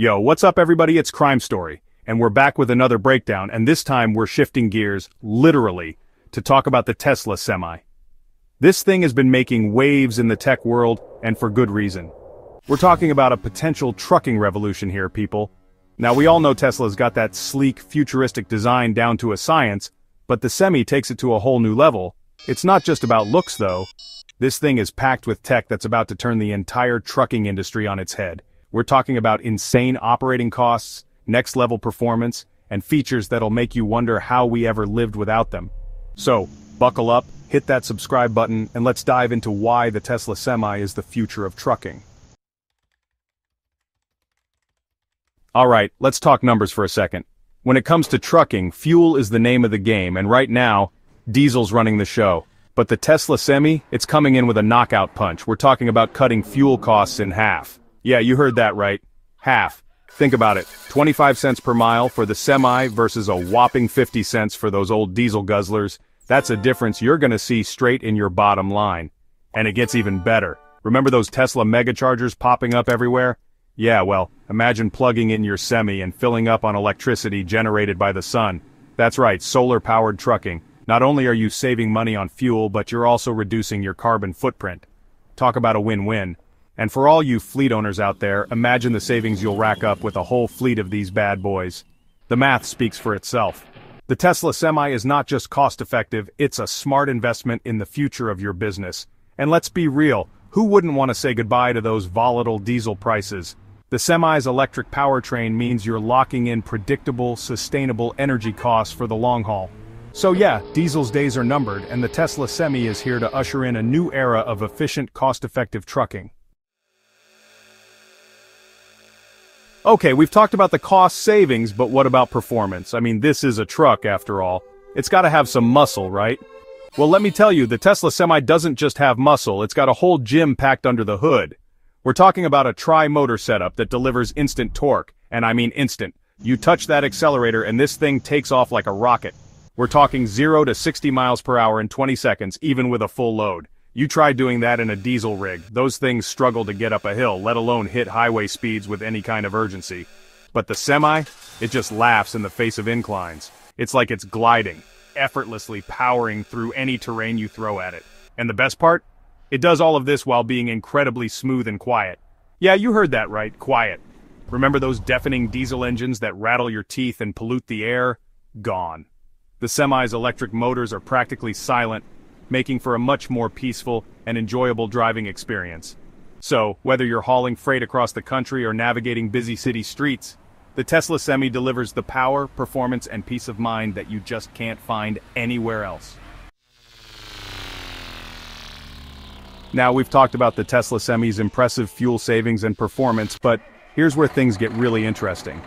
Yo, what's up everybody, it's Crime Story, and we're back with another breakdown, and this time we're shifting gears, literally, to talk about the Tesla Semi. This thing has been making waves in the tech world, and for good reason. We're talking about a potential trucking revolution here, people. Now we all know Tesla's got that sleek, futuristic design down to a science, but the Semi takes it to a whole new level. It's not just about looks though. This thing is packed with tech that's about to turn the entire trucking industry on its head. We're talking about insane operating costs, next-level performance, and features that'll make you wonder how we ever lived without them. So, buckle up, hit that subscribe button, and let's dive into why the Tesla Semi is the future of trucking. Alright, let's talk numbers for a second. When it comes to trucking, fuel is the name of the game, and right now, diesel's running the show. But the Tesla Semi, it's coming in with a knockout punch. We're talking about cutting fuel costs in half. Yeah, you heard that right. Half. Think about it. 25 cents per mile for the semi versus a whopping 50 cents for those old diesel guzzlers. That's a difference you're gonna see straight in your bottom line. And it gets even better. Remember those Tesla megachargers popping up everywhere? Yeah, well, imagine plugging in your semi and filling up on electricity generated by the sun. That's right, solar-powered trucking. Not only are you saving money on fuel, but you're also reducing your carbon footprint. Talk about a win-win. And for all you fleet owners out there, imagine the savings you'll rack up with a whole fleet of these bad boys. The math speaks for itself. The Tesla Semi is not just cost-effective, it's a smart investment in the future of your business. And let's be real, who wouldn't want to say goodbye to those volatile diesel prices? The Semi's electric powertrain means you're locking in predictable, sustainable energy costs for the long haul. So yeah, diesel's days are numbered, and the Tesla Semi is here to usher in a new era of efficient, cost-effective trucking. Okay, we've talked about the cost savings, but what about performance? I mean, this is a truck after all. It's gotta have some muscle, right? Well, let me tell you, the Tesla Semi doesn't just have muscle, it's got a whole gym packed under the hood. We're talking about a tri-motor setup that delivers instant torque, and I mean instant. You touch that accelerator and this thing takes off like a rocket. We're talking 0 to 60 miles per hour in 20 seconds, even with a full load. You try doing that in a diesel rig, those things struggle to get up a hill, let alone hit highway speeds with any kind of urgency. But the semi, it just laughs in the face of inclines. It's like it's gliding, effortlessly powering through any terrain you throw at it. And the best part? It does all of this while being incredibly smooth and quiet. Yeah, you heard that right, quiet. Remember those deafening diesel engines that rattle your teeth and pollute the air? Gone. The semi's electric motors are practically silent, making for a much more peaceful and enjoyable driving experience. So, whether you're hauling freight across the country or navigating busy city streets, the Tesla Semi delivers the power, performance, and peace of mind that you just can't find anywhere else. Now, we've talked about the Tesla Semi's impressive fuel savings and performance, but here's where things get really interesting.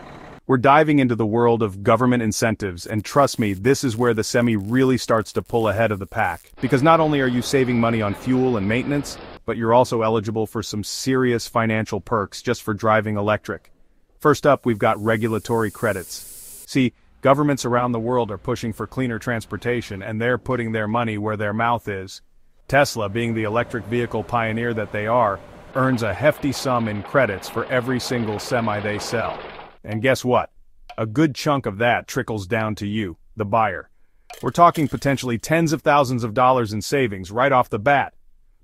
We're diving into the world of government incentives, and trust me, this is where the Semi really starts to pull ahead of the pack. Because not only are you saving money on fuel and maintenance, but you're also eligible for some serious financial perks just for driving electric. First up, we've got regulatory credits. See, governments around the world are pushing for cleaner transportation, and they're putting their money where their mouth is. Tesla, being the electric vehicle pioneer that they are, earns a hefty sum in credits for every single semi they sell. And guess what? A good chunk of that trickles down to you, the buyer. We're talking potentially tens of thousands of dollars in savings right off the bat.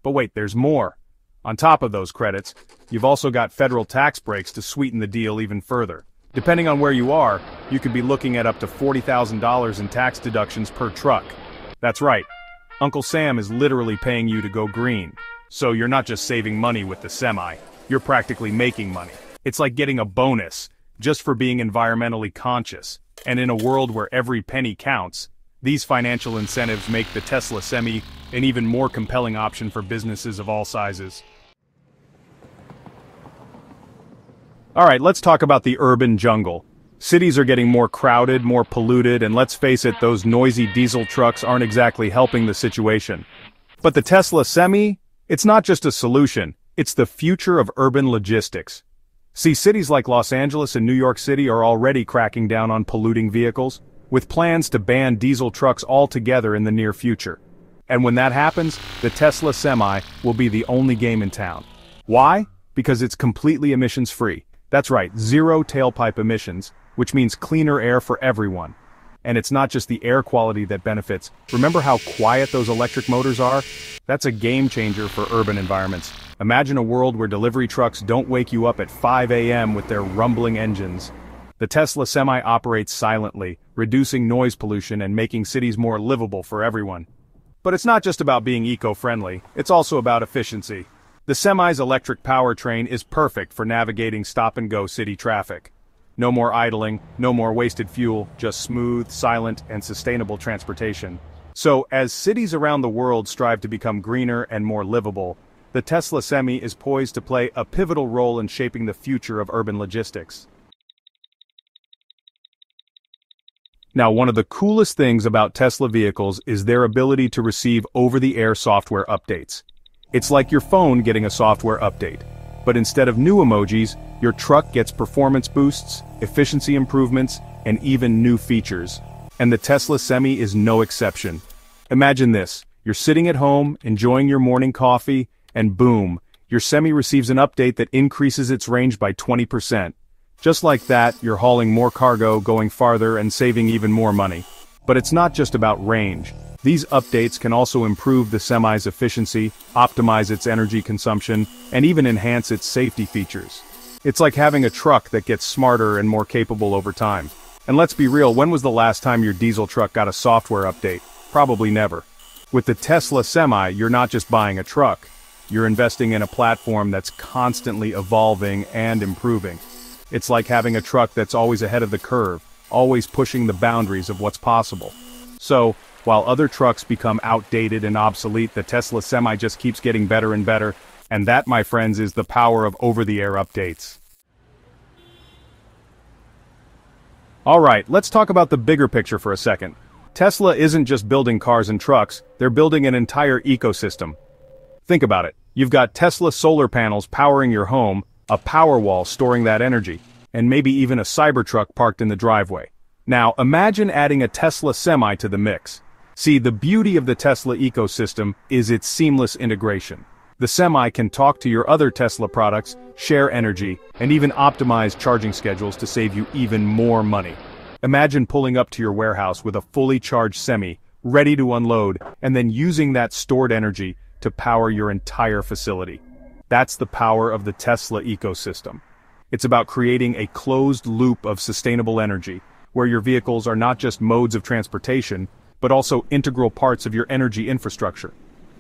But wait, there's more. On top of those credits, you've also got federal tax breaks to sweeten the deal even further. Depending on where you are, you could be looking at up to $40,000 in tax deductions per truck. That's right. Uncle Sam is literally paying you to go green. So you're not just saving money with the semi, you're practically making money. It's like getting a bonus, just for being environmentally conscious. And in a world where every penny counts, these financial incentives make the Tesla Semi an even more compelling option for businesses of all sizes. Alright, let's talk about the urban jungle. Cities are getting more crowded, more polluted, and let's face it, those noisy diesel trucks aren't exactly helping the situation. But the Tesla Semi? It's not just a solution, it's the future of urban logistics. See, cities like Los Angeles and New York City are already cracking down on polluting vehicles, with plans to ban diesel trucks altogether in the near future. And when that happens, the Tesla Semi will be the only game in town. Why? Because it's completely emissions-free. That's right, zero tailpipe emissions, which means cleaner air for everyone. And it's not just the air quality that benefits. Remember how quiet those electric motors are? That's a game changer for urban environments. Imagine a world where delivery trucks don't wake you up at 5 a.m. with their rumbling engines. The Tesla Semi operates silently, reducing noise pollution and making cities more livable for everyone. But it's not just about being eco-friendly, it's also about efficiency. The Semi's electric powertrain is perfect for navigating stop-and-go city traffic. No more idling, no more wasted fuel, just smooth, silent, and sustainable transportation. So, as cities around the world strive to become greener and more livable, the Tesla Semi is poised to play a pivotal role in shaping the future of urban logistics. Now one of the coolest things about Tesla vehicles is their ability to receive over-the-air software updates. It's like your phone getting a software update. But instead of new emojis, your truck gets performance boosts, efficiency improvements, and even new features. And the Tesla Semi is no exception. Imagine this, you're sitting at home, enjoying your morning coffee, and boom, your Semi receives an update that increases its range by 20%. Just like that, you're hauling more cargo, going farther, and saving even more money. But it's not just about range. These updates can also improve the Semi's efficiency, optimize its energy consumption, and even enhance its safety features. It's like having a truck that gets smarter and more capable over time. And let's be real, when was the last time your diesel truck got a software update? Probably never. With the Tesla Semi, you're not just buying a truck. You're investing in a platform that's constantly evolving and improving. It's like having a truck that's always ahead of the curve, always pushing the boundaries of what's possible. So, while other trucks become outdated and obsolete, the Tesla Semi just keeps getting better and better, and that, my friends, is the power of over-the-air updates. Alright, let's talk about the bigger picture for a second. Tesla isn't just building cars and trucks, they're building an entire ecosystem. Think about it. You've got Tesla solar panels powering your home, a Powerwall storing that energy, and maybe even a Cybertruck parked in the driveway. Now, imagine adding a Tesla Semi to the mix. See, the beauty of the Tesla ecosystem is its seamless integration. The Semi can talk to your other Tesla products, share energy, and even optimize charging schedules to save you even more money. Imagine pulling up to your warehouse with a fully charged Semi, ready to unload, and then using that stored energy to power your entire facility. That's the power of the Tesla ecosystem. It's about creating a closed loop of sustainable energy, where your vehicles are not just modes of transportation, but also integral parts of your energy infrastructure.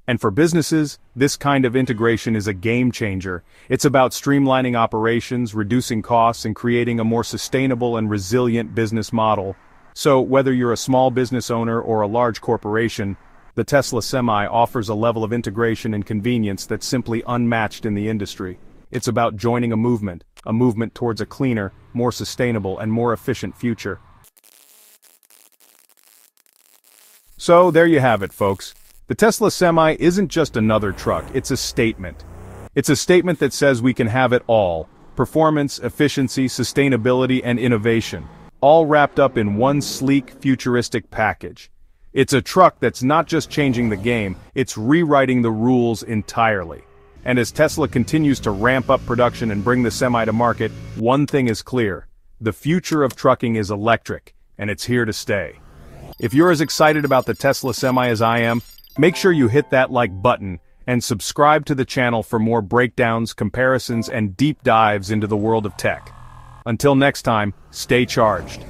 And for businesses, this kind of integration is a game changer. It's about streamlining operations, reducing costs, and creating a more sustainable and resilient business model. So, whether you're a small business owner or a large corporation, the Tesla Semi offers a level of integration and convenience that's simply unmatched in the industry. It's about joining a movement, a movement towards a cleaner, more sustainable and more efficient future. So there you have it folks. The Tesla Semi isn't just another truck, it's a statement. It's a statement that says we can have it all. Performance, efficiency, sustainability, and innovation. All wrapped up in one sleek, futuristic package. It's a truck that's not just changing the game, it's rewriting the rules entirely. And as Tesla continues to ramp up production and bring the Semi to market, one thing is clear. The future of trucking is electric, and it's here to stay. If you're as excited about the Tesla Semi as I am, make sure you hit that like button and subscribe to the channel for more breakdowns, comparisons, and deep dives into the world of tech. Until next time, stay charged.